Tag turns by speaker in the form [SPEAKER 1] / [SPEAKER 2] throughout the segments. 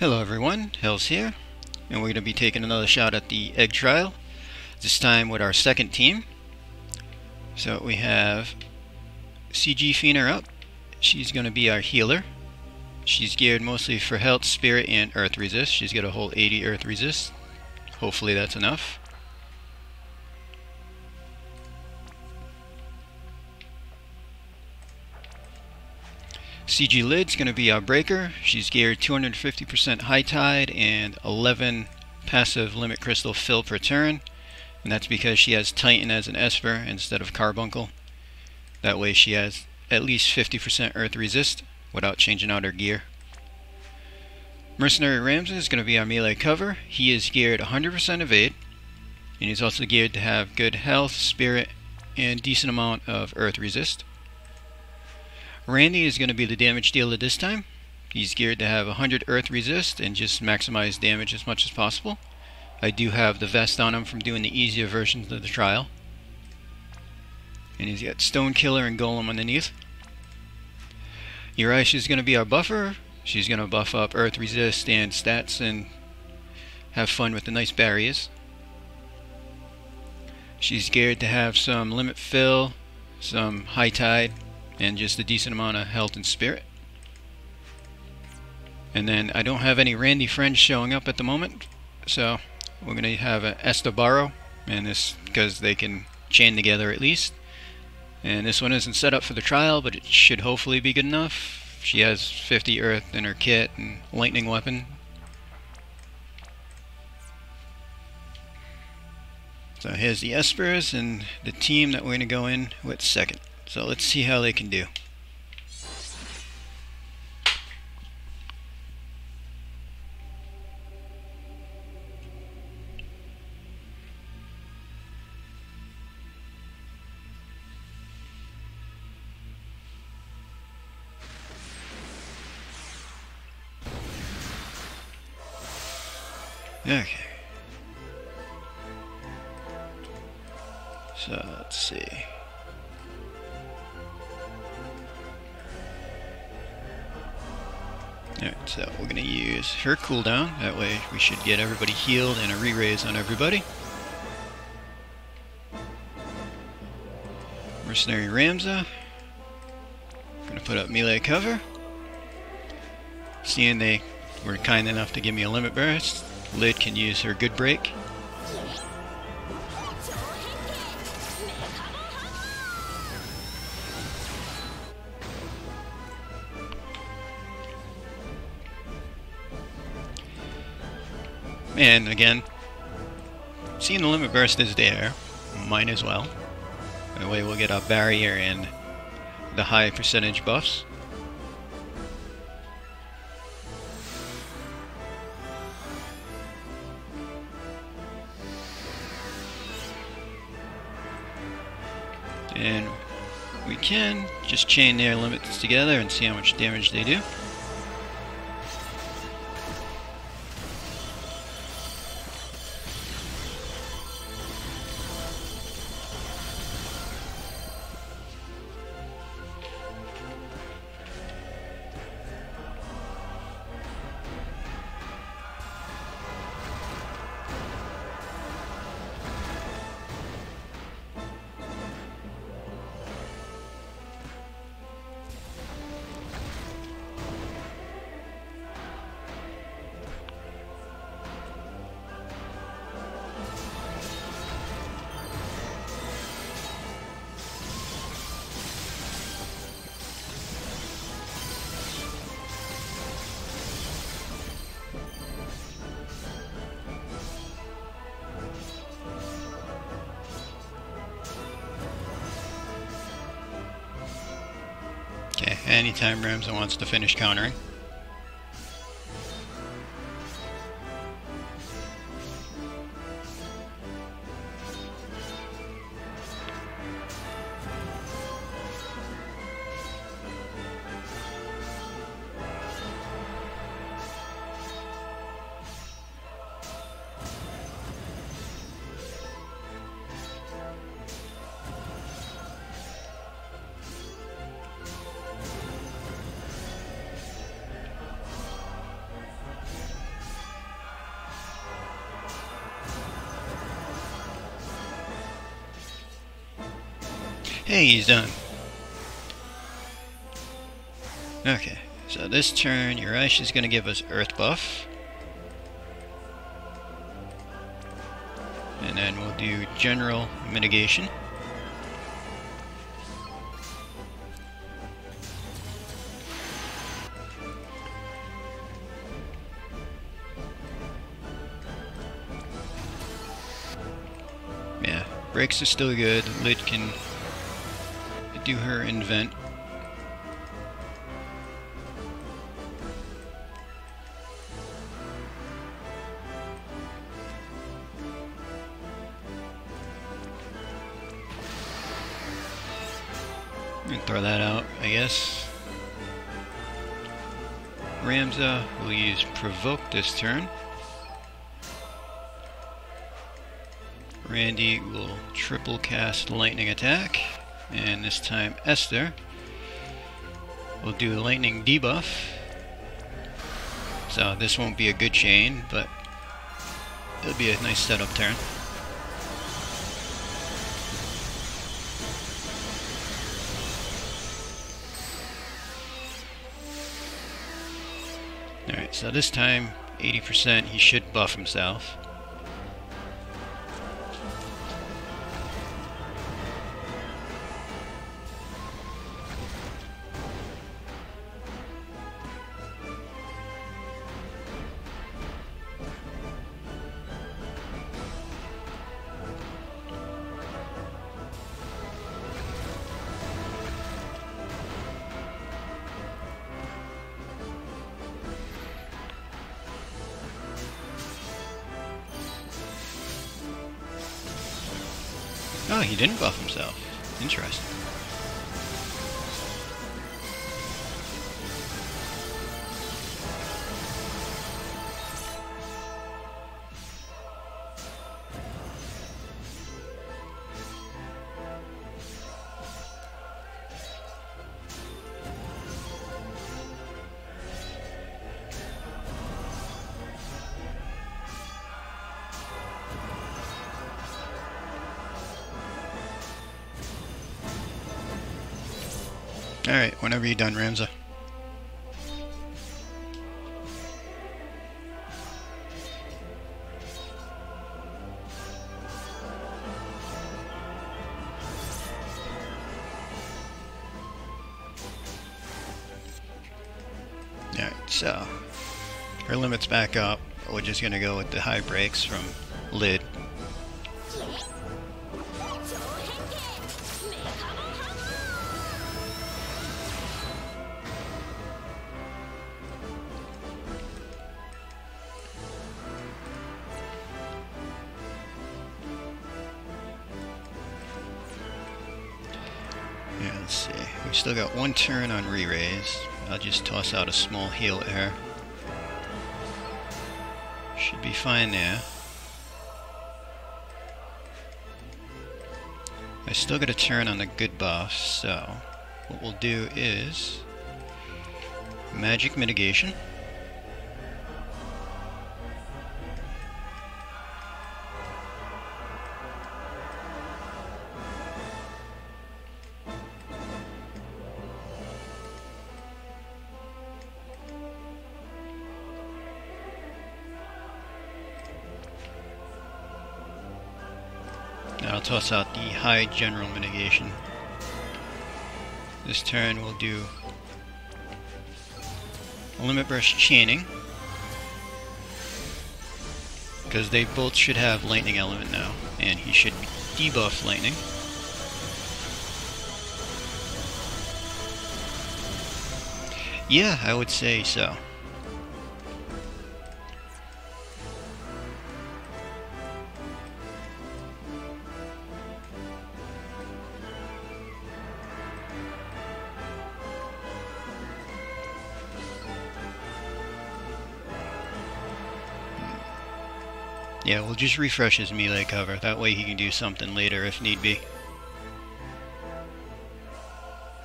[SPEAKER 1] Hello everyone, Hills here, and we're going to be taking another shot at the egg trial, this time with our second team. So we have CG Fina up, she's going to be our healer. She's geared mostly for health, spirit, and earth resist. She's got a whole 80 earth resist. Hopefully that's enough. CG Lid's going to be our breaker. She's geared 250% high tide and 11 passive limit crystal fill per turn. And that's because she has Titan as an Esper instead of Carbuncle. That way she has at least 50% earth resist without changing out her gear. Mercenary Ramza is going to be our melee cover. He is geared 100% evade. And he's also geared to have good health, spirit, and decent amount of earth resist. Randi is going to be the damage dealer this time. He's geared to have 100 earth resist and just maximize damage as much as possible. I do have the vest on him from doing the easier versions of the trial. And he's got Stone Killer and Golem underneath. Uriah is going to be our buffer. She's going to buff up earth resist and stats and have fun with the nice barriers. She's geared to have some limit fill, some high tide, and just a decent amount of health and spirit. And then I don't have any Randi friends showing up at the moment, so we're going to have an Estabaro, and this because they can chain together at least. And this one isn't set up for the trial, but it should hopefully be good enough. She has 50 earth in her kit and lightning weapon. So here's the Espers and the team that we're going to go in with second. So let's see how they can do. Alright, so we're going to use her cooldown. That way we should get everybody healed and a re-raise on everybody. Mercenary Ramza. Going to put up melee cover. Seeing they were kind enough to give me a limit burst, Lid can use her good break. And again, seeing the limit burst is there, might as well. That way we'll get a barrier and the high percentage buffs. And we can just chain their limits together and see how much damage they do. Okay, anytime Ramza wants to finish countering. Hey, he's done. Okay, so this turn, Urash is going to give us Earth buff. And then we'll do General Mitigation. Yeah, breaks are still good. Lid can do her invent. And throw that out, I guess. Ramza will use Provoke this turn. Randi will triple cast Lightning Attack. And this time Esther will do a Lightning Debuff. So this won't be a good chain, but it'll be a nice setup turn. Alright, so this time, 80%, he should buff himself. He didn't buff himself. Interesting. Alright, whenever you're done, Ramza. Alright, so her limit's back up. We're just gonna go with the high breaks from lid. Still got one turn on re-raise. I'll just toss out a small heal air. Should be fine there. I still got a turn on the good buff, so what we'll do is magic mitigation. Toss out the high general mitigation. This turn we'll do a limit burst chaining. Because they both should have lightning element now, and he should debuff lightning. Yeah, I would say so. Yeah, we'll just refresh his melee cover. That way he can do something later if need be.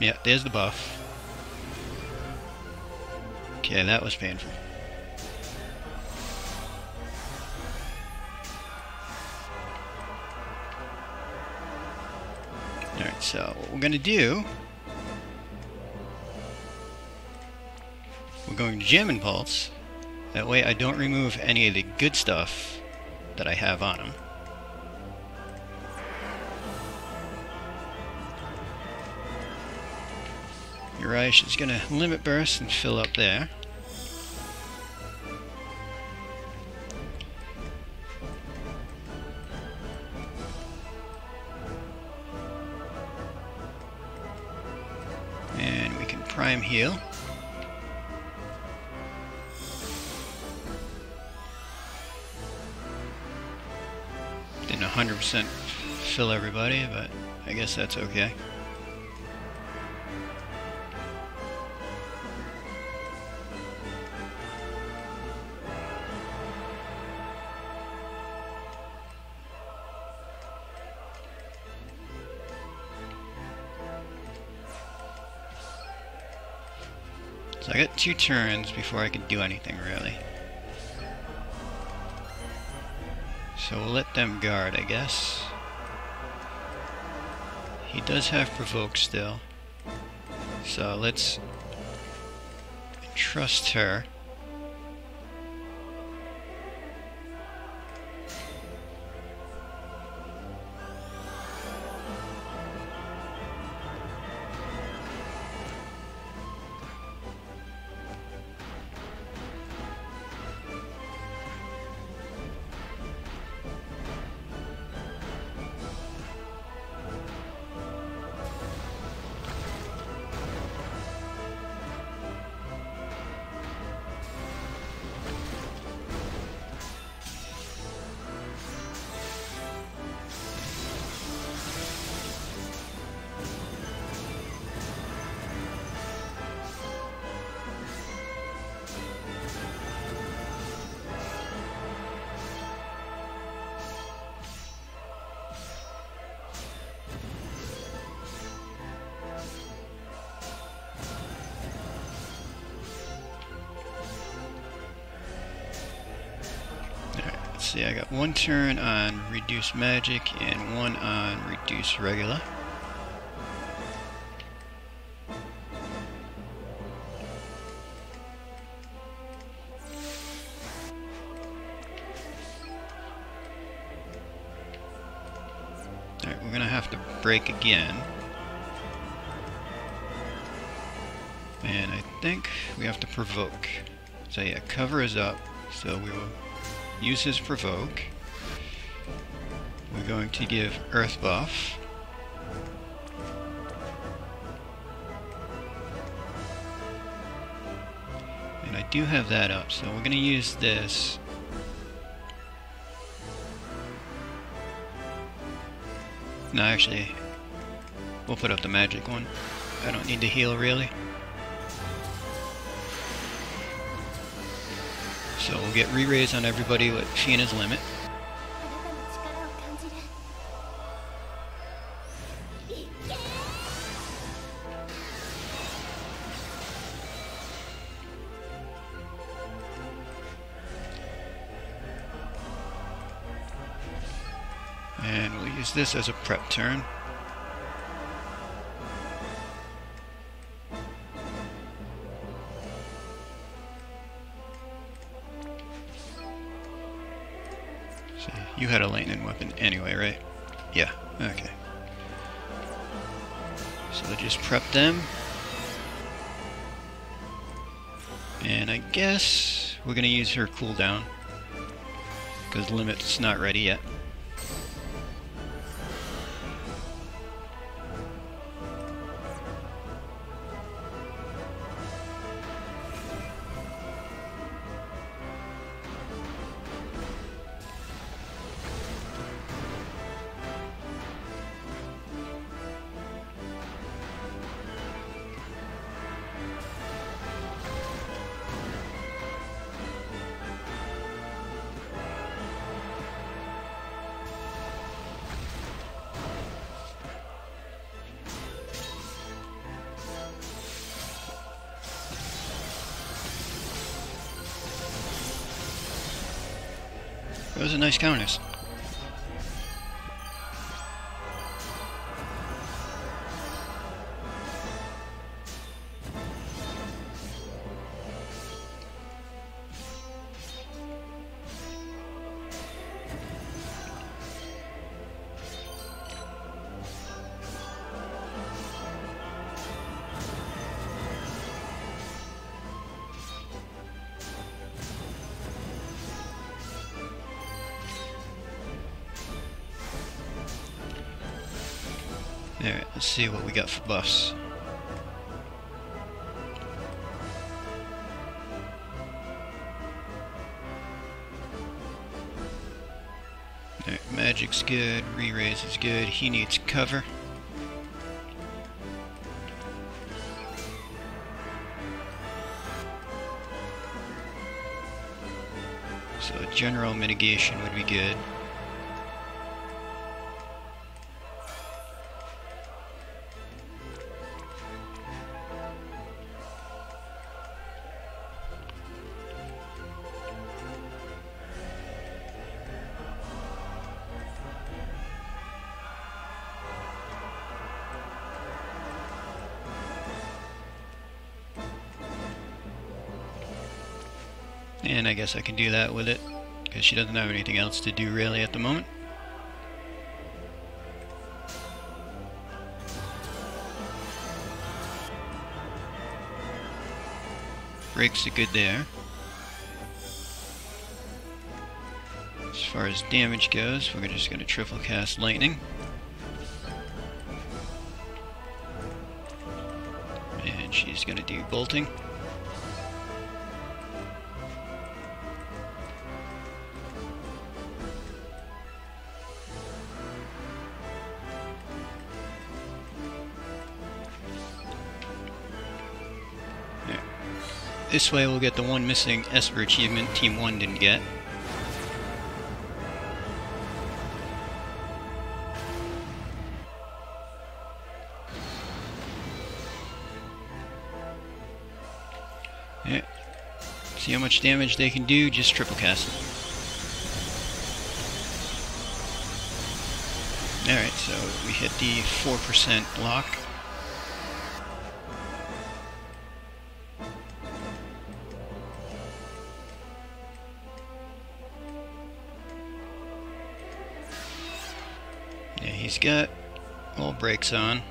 [SPEAKER 1] Yeah, there's the buff. Okay, that was painful. Alright, so what we're going to do... We're going to Gem Impulse. That way I don't remove any of the good stuff that I have on him. Uriah is going to limit burst and fill up there. And we can prime heal. 100% fill everybody, but I guess that's okay. So I got two turns before I can do anything really. So we'll let them guard, I guess. He does have provoke still. So let's trust her. See, I got one turn on reduce magic and one on reduce regular. Alright, we're gonna have to break again. And I think we have to provoke. So yeah, cover is up, so we will use his provoke. We're going to give earth buff. And I do have that up, so we're going to use this. No, actually, we'll put up the magic one. I don't need to heal really. So we'll get re-raise on everybody with Fiona's limit. And we'll use this as a prep turn. You had a lightning weapon anyway, right? Yeah, okay. So just prep them. And I guess we're going to use her cooldown. Because Limit's not ready yet. Those are nice counters. Alright, let's see what we got for buffs. Alright, magic's good, re-raise is good, he needs cover. So a general mitigation would be good. Guess I can do that with it, because she doesn't have anything else to do really at the moment. Breaks are good there. As far as damage goes, we're just going to triple cast Lightning. And she's going to do Bolting. This way we'll get the one missing Esper achievement Team 1 didn't get. Yeah. See how much damage they can do, just triple cast Alright, so we hit the 4% lock. Got all breaks on.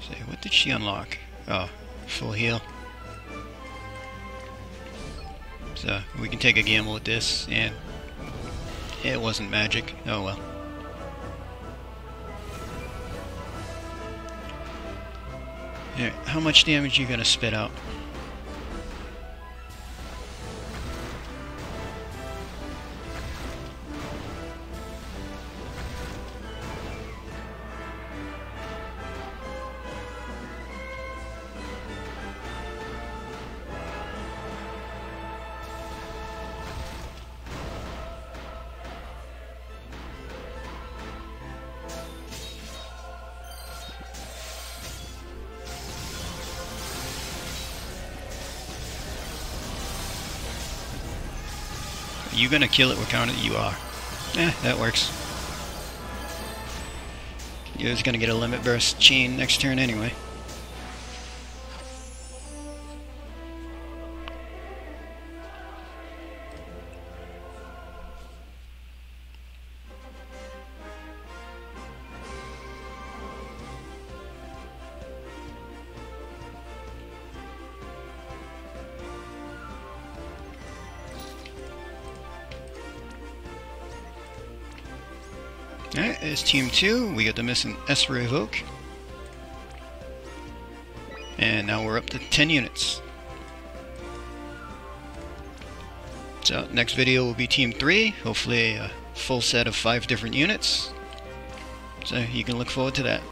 [SPEAKER 1] Say, what did she unlock? Oh, full heal. So, we can take a gamble with this, and it wasn't magic. Oh well. Yeah, how much damage are you gonna spit out? You gonna kill it with counter? You are. Eh, that works. You're gonna get a limit burst chain next turn anyway. Alright, it's team two. We got the missing Esper Evoke. And now we're up to 10 units. So next video will be team three. Hopefully a full set of five different units. So you can look forward to that.